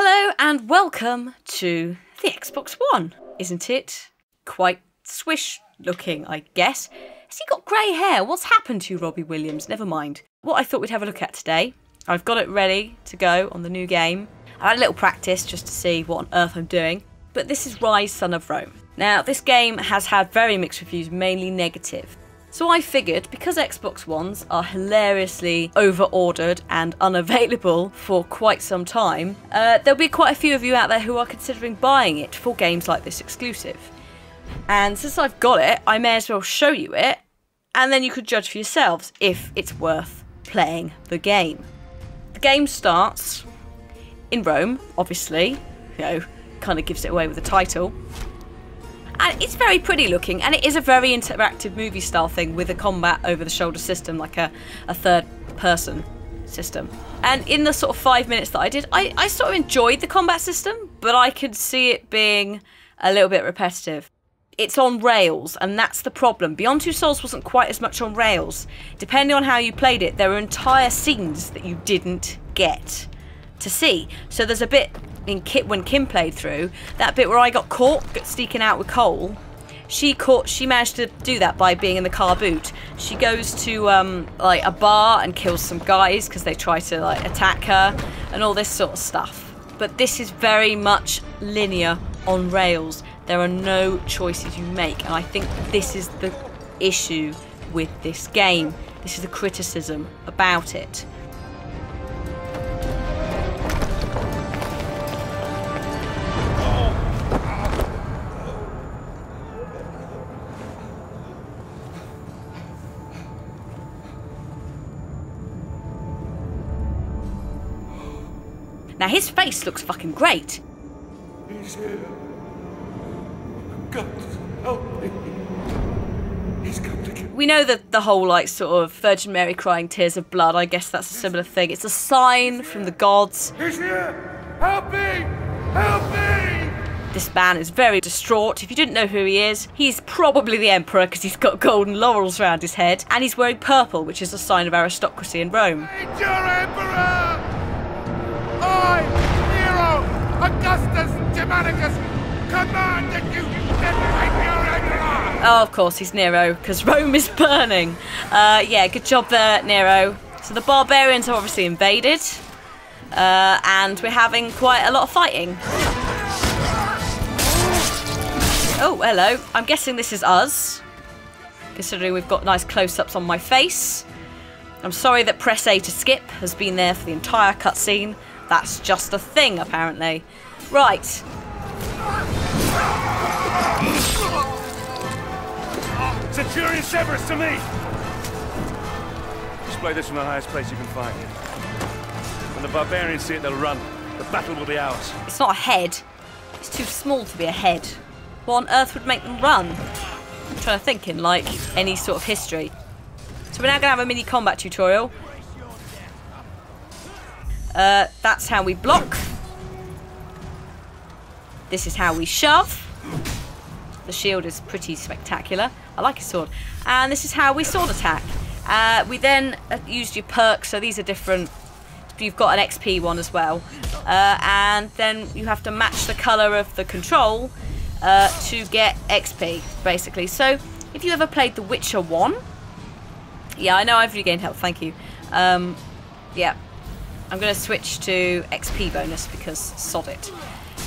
Hello and welcome to the Xbox One. Isn't it quite swish looking, I guess? Has he got grey hair? What's happened to you, Robbie Williams? Never mind. What I thought we'd have a look at today. I've got it ready to go on the new game. I had a little practice just to see what on earth I'm doing. But this is Ryse Son of Rome. Now, this game has had very mixed reviews, mainly negative. So I figured because Xbox Ones are hilariously over ordered and unavailable for quite some time, uh, there'll be quite a few of you out there who are considering buying it for games like this exclusive. And since I've got it, I may as well show you it, and then you could judge for yourselves if it's worth playing the game. The game starts in Rome, obviously, you know, kind of gives it away with the title. And it's very pretty looking, and it is a very interactive movie style thing with a combat over the shoulder system, like a, a third person system. And in the sort of five minutes that I did, I, I sort of enjoyed the combat system, but I could see it being a little bit repetitive. It's on rails, and that's the problem. Beyond Two Souls wasn't quite as much on rails. Depending on how you played it, there were entire scenes that you didn't get to see. So there's a bit in Kit when Kim played through that bit where I got caught sneaking out with Cole. She caught. She managed to do that by being in the car boot. She goes to um, like a bar and kills some guys because they try to like attack her and all this sort of stuff. But this is very much linear on rails. There are no choices you make, and I think this is the issue with this game. This is the criticism about it. Now his face looks fucking great. He's here. God help me. He's come to kill We know that the whole like sort of Virgin Mary crying tears of blood. I guess that's a similar thing. It's a sign from the gods. He's here! Help me! Help me! This man is very distraught. If you didn't know who he is, he's probably the emperor because he's got golden laurels around his head, and he's wearing purple, which is a sign of aristocracy in Rome. Your emperor! I, Nero, Augustus Germanicus, command that you! Oh, of course, he's Nero because Rome is burning. Uh, yeah, good job there, Nero. So the barbarians have obviously invaded, uh, and we're having quite a lot of fighting. Oh, hello. I'm guessing this is us, considering we've got nice close-ups on my face. I'm sorry that press A to skip has been there for the entire cutscene. That's just a thing, apparently. Right. Centurion Severus to me! Display this from the highest place you can find. When the barbarians see it, they'll run. The battle will be ours. It's not a head. It's too small to be a head. What on earth would make them run? I'm trying to think in, like, any sort of history. So we're now going to have a mini combat tutorial. Uh, that's how we block. This is how we shove. The shield is pretty spectacular. I like his sword. And this is how we sword attack. Uh, we then uh, used your perks, so these are different. You've got an XP one as well. Uh, and then you have to match the colour of the control uh, to get XP, basically. So if you ever played The Witcher 1, yeah, I know I've regained health, thank you. Um, yeah, I'm going to switch to XP bonus because sod it.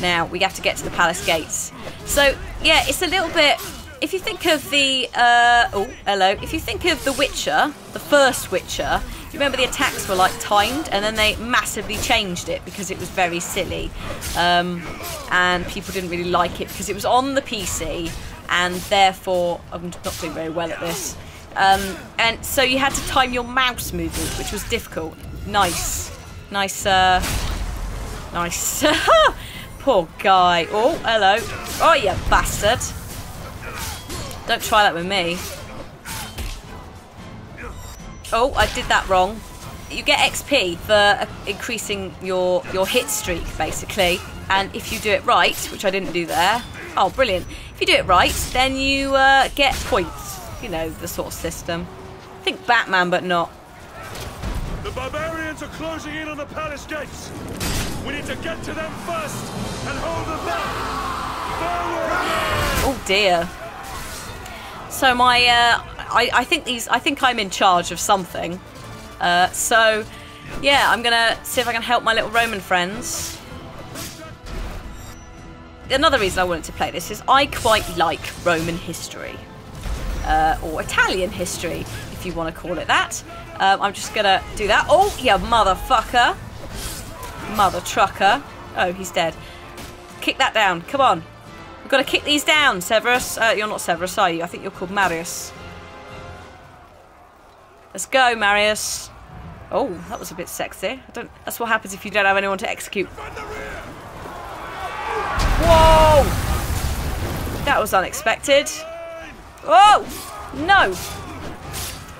Now, we have to get to the palace gates. So, yeah, it's a little bit... If you think of the... Uh, oh, hello. If you think of The Witcher, the first Witcher, you remember the attacks were, like, timed, and then they massively changed it because it was very silly. Um, and people didn't really like it because it was on the PC, and therefore... I'm not doing very well at this. Um, and so you had to time your mouse movement, which was difficult. Nice. Nice, uh... Nice. Poor guy. Oh, hello. Oh, you bastard. Don't try that with me. Oh, I did that wrong. You get XP for uh, increasing your, your hit streak, basically. And if you do it right, which I didn't do there. Oh, brilliant. If you do it right, then you uh, get points. You know, the sort of system. Think Batman, but not. The barbarians are closing in on the palace gates. We need to get to them first and hold them back. Forward! Oh dear. So my, uh, I, I think these, I think I'm in charge of something. Uh, so, yeah, I'm gonna see if I can help my little Roman friends. Another reason I wanted to play this is I quite like Roman history. Uh, or Italian history, if you want to call it that. Um, I'm just gonna do that. Oh, yeah, motherfucker. Mother trucker. Oh, he's dead. Kick that down. Come on. We've got to kick these down, Severus. Uh, you're not Severus, are you? I think you're called Marius. Let's go, Marius. Oh, that was a bit sexy. That's what happens if you don't have anyone to execute. Whoa! That was unexpected. Oh! No!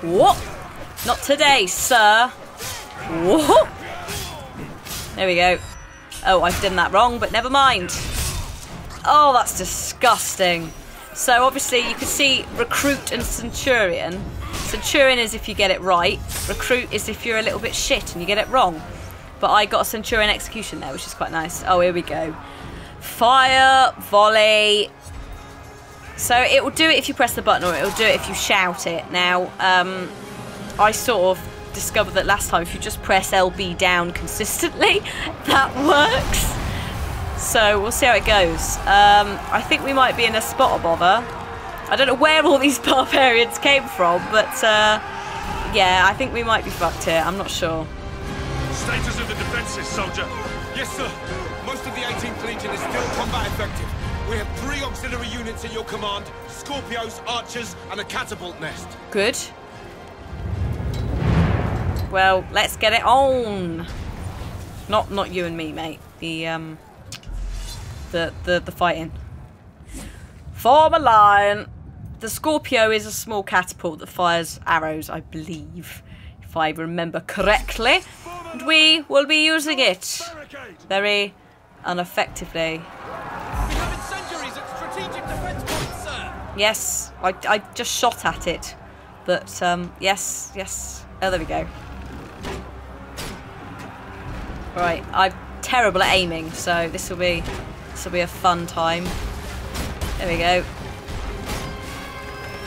What? Not today, sir. There we go. Oh, I've done that wrong, but never mind. Oh, that's disgusting. So obviously you can see recruit and centurion. Centurion is if you get it right. Recruit is if you're a little bit shit and you get it wrong. But I got a centurion execution there, which is quite nice. Oh, here we go. Fire, volley. So it will do it if you press the button or it will do it if you shout it. Now, um, I sort of discovered that last time if you just press LB down consistently, that works. So we'll see how it goes. Um, I think we might be in a spot of bother. I don't know where all these barbarians came from, but uh, yeah, I think we might be fucked here. I'm not sure. Status of the defences, soldier. Yes, sir. Most of the 18th Legion is still combat effective. We have three auxiliary units at your command, Scorpios, Archers, and a catapult nest. Good. Well, let's get it on. Not not you and me, mate. The um the the the fighting. Form a line. The Scorpio is a small catapult that fires arrows, I believe, if I remember correctly. And we will be using it very ineffectively. Yes, I, I just shot at it. But, um, yes, yes. Oh, there we go. Right, I'm terrible at aiming, so this will be this will be a fun time. There we go.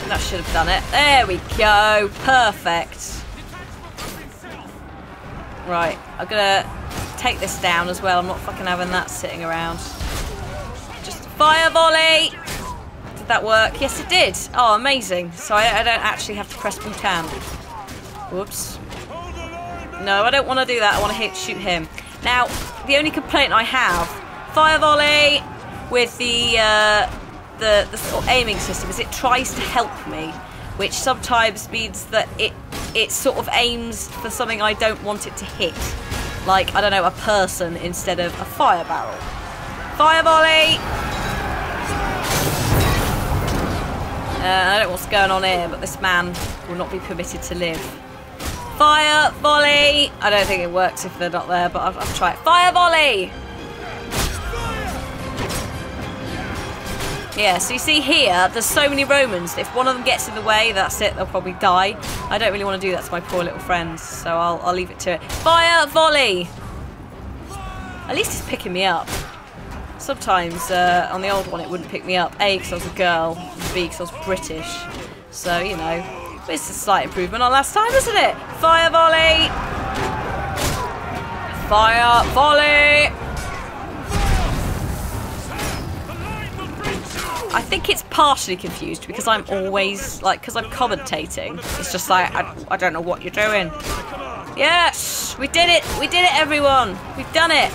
That should have done it. There we go. Perfect. Right, I'm gonna take this down as well. I'm not fucking having that sitting around. Just fire volley. Did that work? Yes, it did. Oh, amazing. So I, I don't actually have to press button. Whoops. No, I don't want to do that. I want to hit shoot him. Now, the only complaint I have, fire volley with the uh, the the sort of aiming system is it tries to help me, which sometimes means that it it sort of aims for something I don't want it to hit, like I don't know a person instead of a fire barrel. Fire volley. Uh, I don't know what's going on here, but this man will not be permitted to live. Fire volley. I don't think it works if they're not there, but I'll try it. Fire volley. Yeah, so you see here, there's so many Romans. If one of them gets in the way, that's it. They'll probably die. I don't really want to do that to my poor little friends, so I'll, I'll leave it to it. Fire volley. At least he's picking me up. Sometimes uh, on the old one it wouldn't pick me up. A, because I was a girl. B, because I was British. So, you know, it's a slight improvement on last time, isn't it? Fire volley! Fire volley! I think it's partially confused because I'm always, like, because I'm commentating. It's just like, I, I don't know what you're doing. Yes! We did it! We did it, everyone! We've done it!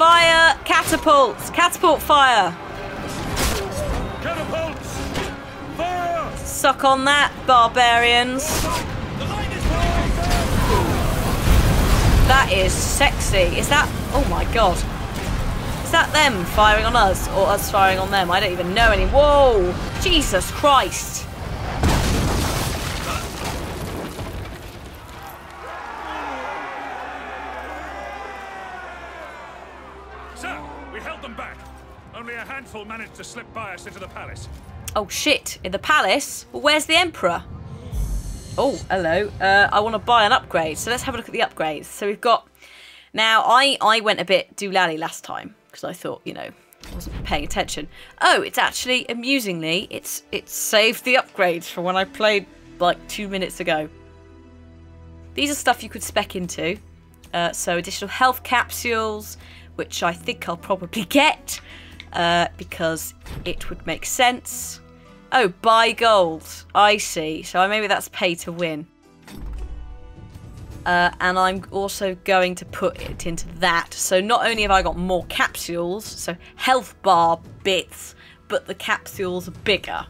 Fire! Catapults! Catapult fire! Catapults! Fire! Suck on that, barbarians! That is sexy. Is that... Oh my god. Is that them firing on us or us firing on them? I don't even know any. Whoa! Jesus Christ! Held them back. Only a handful managed to slip by us into the palace. Oh shit! In the palace? Well, where's the emperor? Oh, hello. Uh, I want to buy an upgrade, so let's have a look at the upgrades. So we've got Now, I, I went a bit doolally last time because I thought, you know, I wasn't paying attention. Oh, it's actually, amusingly, it's it's saved the upgrades from when I played like two minutes ago. These are stuff you could spec into. Uh, so additional health capsules, which I think I'll probably get uh, because it would make sense. Oh, buy gold. I see. So maybe that's pay to win. Uh, and I'm also going to put it into that. So not only have I got more capsules, so health bar bits, but the capsules are bigger.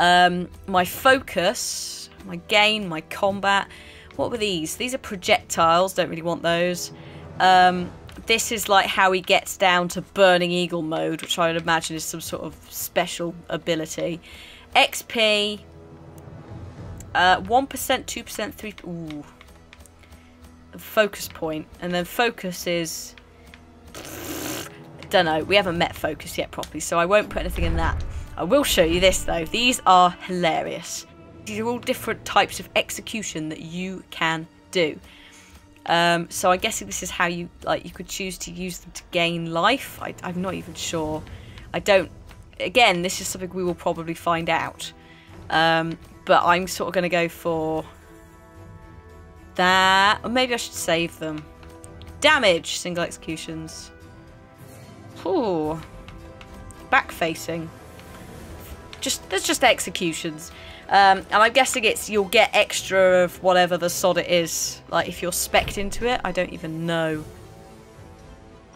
Um, my focus, my gain, my combat. What were these? These are projectiles. Don't really want those. Um, this is like how he gets down to Burning Eagle mode, which I would imagine is some sort of special ability. XP. Uh, 1%, 2%, 3 Ooh focus point, and then focus is. Don't know. We haven't met focus yet properly, so I won't put anything in that. I will show you this though. These are hilarious. These are all different types of execution that you can do. Um, so I guess this is how you like you could choose to use them to gain life. I, I'm not even sure. I don't. Again, this is something we will probably find out. Um, but I'm sort of going to go for that. Or maybe I should save them. Damage, single executions. Ooh. Back facing. Just there's just executions. Um, and I'm guessing it's you'll get extra of whatever the sod it is. Like if you're specced into it, I don't even know.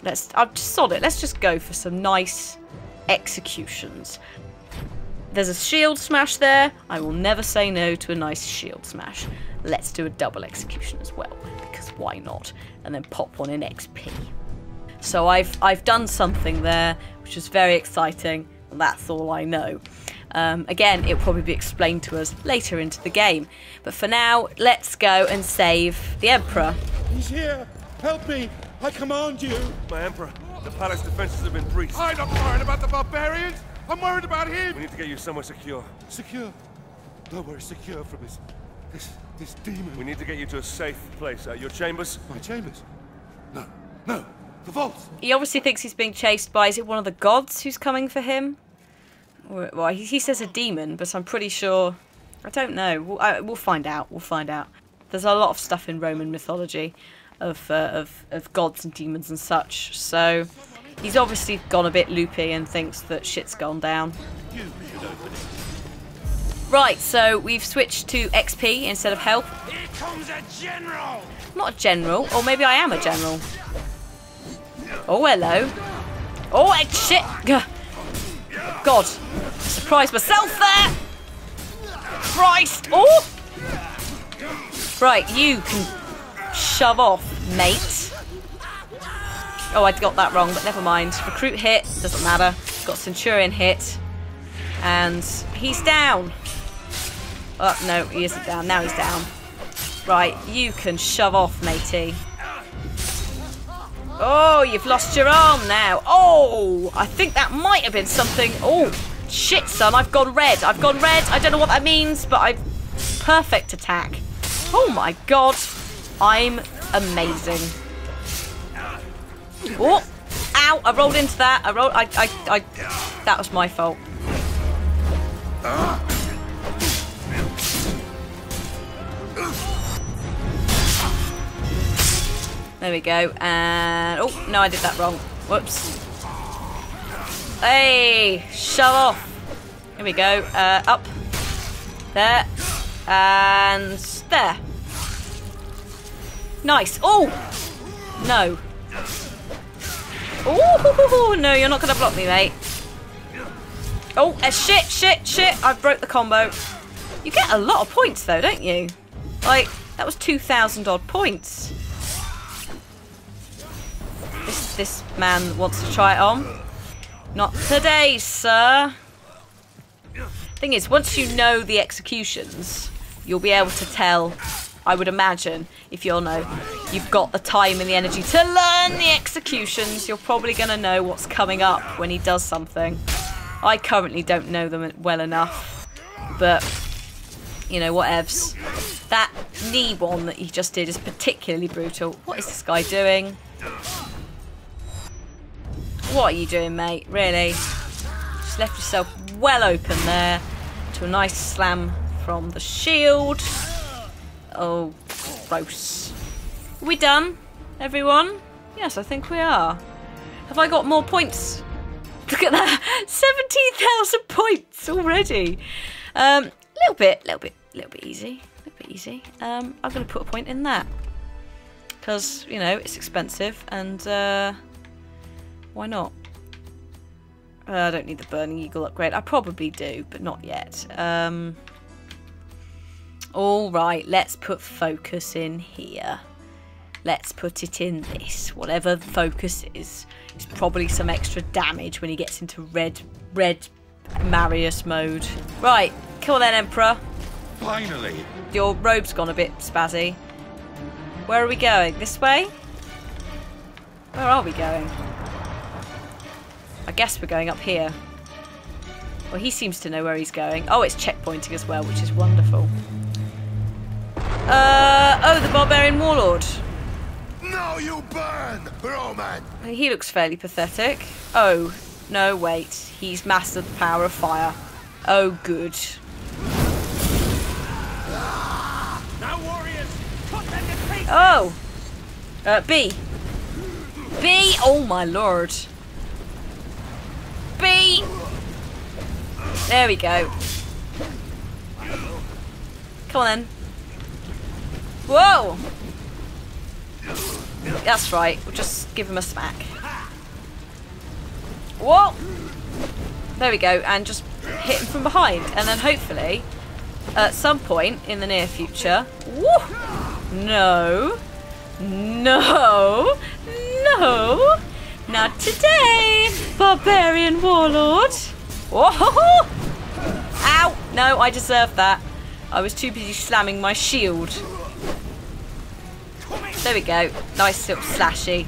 Let's I'll just sod it. Let's just go for some nice executions. There's a shield smash there. I will never say no to a nice shield smash. Let's do a double execution as well, because why not? And then pop one in XP. So I've I've done something there, which is very exciting, and that's all I know. Um, again, it'll probably be explained to us later into the game. But for now, let's go and save the Emperor. He's here! Help me! I command you! My Emperor, the palace defenses have been breached. I'm not worried about the barbarians! I'm worried about him! We need to get you somewhere secure. Secure. Nowhere secure from this... this... this demon. We need to get you to a safe place. Uh, your chambers? My chambers? No. No! The vault! He obviously thinks he's being chased by, is it one of the gods who's coming for him? Well, he, he says a demon, but I'm pretty sure... I don't know. We'll, I, we'll find out. We'll find out. There's a lot of stuff in Roman mythology of, uh, of, of gods and demons and such, so... He's obviously gone a bit loopy and thinks that shit's gone down. Right, so we've switched to XP instead of health. Here comes a general! Not a general, or maybe I am a general. Oh, hello. Oh, shit! God, surprised myself there! Christ! Oh! Right, you can shove off, mate. Oh, I got that wrong, but never mind. Recruit hit, doesn't matter. Got Centurion hit. And he's down. Oh, no, he isn't down. Now he's down. Right, you can shove off, matey. Oh, you've lost your arm now. Oh, I think that might have been something. Oh, shit, son, I've gone red. I've gone red. I don't know what that means, but I've... Perfect attack. Oh, my God. I'm amazing. Oh, ow, I rolled into that. I rolled, I, I, I, that was my fault. There we go. And, oh, no, I did that wrong. Whoops. Hey, shove off. Here we go. Uh, up. There. And there. Nice. Oh! No. Oh, no, you're not to block me, mate. Oh, uh, shit, shit, shit. I've broke the combo. You get a lot of points, though, don't you? Like, that was 2,000 odd points. This, this man wants to try it on. Not today, sir. Thing is, once you know the executions, you'll be able to tell, I would imagine, if you'll know, you've got the time and the energy to learn the executions, you're probably going to know what's coming up when he does something. I currently don't know them well enough, but, you know, whatevs. That knee one that he just did is particularly brutal. What is this guy doing? What are you doing, mate? Really? Just left yourself well open there to a nice slam from the shield. Oh, gross. Are we done, everyone? Yes, I think we are. Have I got more points? Look at that, 17,000 points already. Um, little bit, little bit, little bit easy, little bit easy. Um, I'm to put a point in that because you know it's expensive and uh, why not? Uh, I don't need the burning eagle upgrade. I probably do, but not yet. Um, all right, let's put focus in here. Let's put it in this. Whatever focus is, it's probably some extra damage when he gets into red, red Marius mode. Right, kill that Emperor. Finally! Your robe's gone a bit spazzy. Where are we going? This way? Where are we going? Guess we're going up here. Well, he seems to know where he's going. Oh, it's checkpointing as well, which is wonderful. Uh, oh, the Barbarian Warlord. Now you burn, Roman! He looks fairly pathetic. Oh, no, wait. He's mastered the power of fire. Oh, good. Now, warriors, put them to pieces! Oh! Uh, B. B! Oh, my lord. There we go. Come on then. Whoa! That's right. We'll just give him a smack. Whoa! There we go. And just hit him from behind. And then hopefully, at some point in the near future... Woo! No. No. No. Not today, barbarian warlord. Whoa! Ow! No, I deserve that. I was too busy slamming my shield. There we go. Nice little slashy.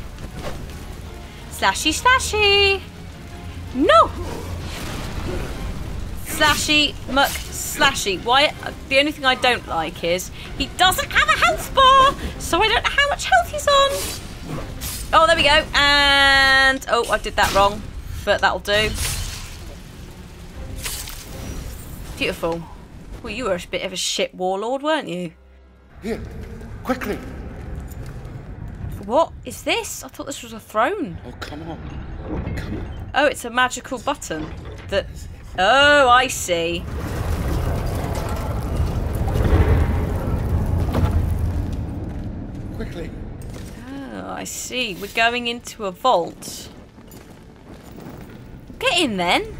Slashy, slashy. No! Slashy, muck, slashy. Why? The only thing I don't like is he doesn't have a health bar, so I don't know how much health he's on. Oh, there we go. And oh, I did that wrong, but that'll do. Beautiful. Well, you were a bit of a shit warlord, weren't you? Here, quickly! What is this? I thought this was a throne. Oh, come on. Come on. Oh, it's a magical button that. Oh, I see. Quickly. Oh, I see. We're going into a vault. Get in then.